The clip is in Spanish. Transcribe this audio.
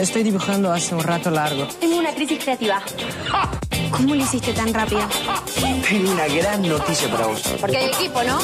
Estoy dibujando hace un rato largo. Tengo una crisis creativa. ¿Cómo lo hiciste tan rápido? Tengo una gran noticia para vos. Porque hay equipo, ¿no?